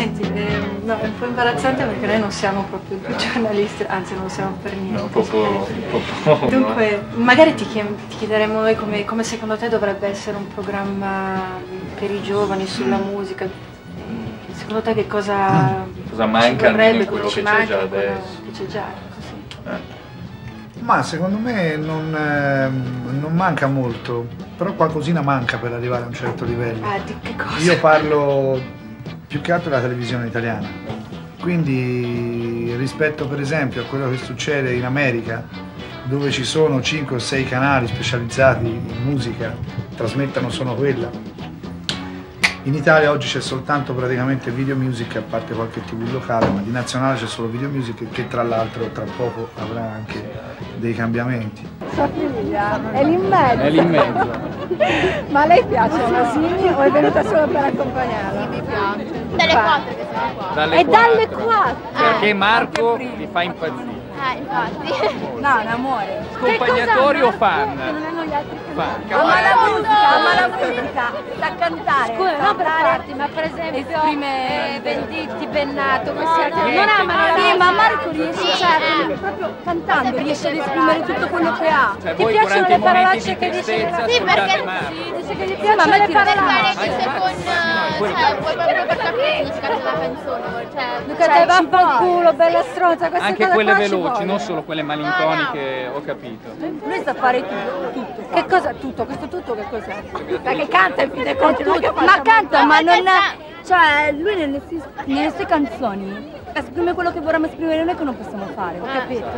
Senti, eh, no, è un po' imbarazzante perché noi non siamo proprio due giornalisti, anzi non lo siamo per niente. No, proprio, Eh, proprio Dunque, magari ti, ti chiederemo noi come, come secondo te dovrebbe essere un programma per i giovani sulla musica. Secondo te che cosa, Cosa manca vorrebbe, quello che c'è già adesso? Che c'è già, ecco, sì. eh. Ma secondo me non, ehm, non manca molto, però qualcosina manca per arrivare a un certo livello. Ah, di che cosa? Io parlo più che altro della televisione italiana, quindi rispetto per esempio a quello che succede in America, dove ci sono 5 o 6 canali specializzati in musica, trasmettono solo quella. In Italia oggi c'è soltanto praticamente video music, a parte qualche tv locale, ma di nazionale c'è solo video music che tra l'altro tra poco avrà anche dei cambiamenti. Sua figlia è lì in mezzo. È lì in mezzo. Ma a lei piace Masini o è venuta solo per accompagnarla? mi piace. Dalle quattro che sono qua. Dalle E dalle quattro. quattro. Perché Marco ti fa impazzire. Eh, infatti. No, un amore. Accompagnatori o fan? Che non hanno gli altri che Fan. Ama la musica, ama la musica, sa cantare. Scusa, sa non per farti, ma per esempio esprime- eh, Venditti, Bennato, questi No, altri no, non amano la Sì, musica. ma Marco riesce, Sì, cioè, eh. proprio cantando, riesce ad esprimere tutto quello che ha. Cioè Ti piacciono le parolacce che dice Sì, perché-. Dice che gli piacciono le parolacce. Con... quello- Cioè, vuoi proprio per capire della canzone. Cioè, Luca, te vaffanculo, bella stronza, Anche quelle veloci, non solo quelle malinconiche, ho capito. Lui sa fare tutto, tutto. Che cosa tutto? Questo tutto che cos'è? Perché canta in fin dei conti, non è che Ma canta, ma non è... Cioè, lui nelle sue, nelle sue canzoni esprime quello che vorremmo esprimere noi che non possiamo fare, ho capito?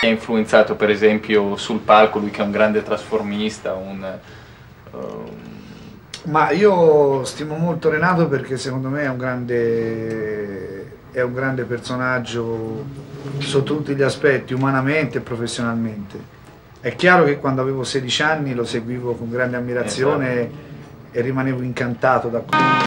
È influenzato per esempio sul palco, lui che è un grande trasformista, un... ehm, Ma io stimo molto Renato perché secondo me è un grande, è un grande personaggio sotto tutti gli aspetti, umanamente e professionalmente. È chiaro che quando avevo 16 anni lo seguivo con grande ammirazione e rimanevo incantato da